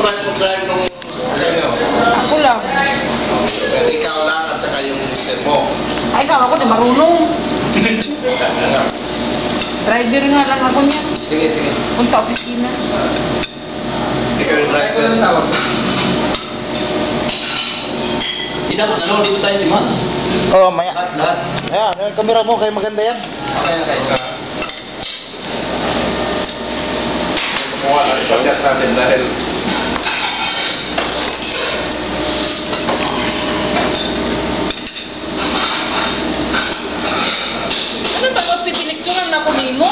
Ano, Ako lang. ikaw lang at saka yung mister mo. Ay, sama ko, di marunong. Driver nga lang ako niya. Sige, sige. Punta opisina. Ikaw yung driver. Hindi dapat dalawa dito tayo, Timon. Oh, maya. Lahat, lahat. Ayan, yung kamera mo, kaya maganda yan. Okay, okay. Kumuha ipasyak natin dahil mismo.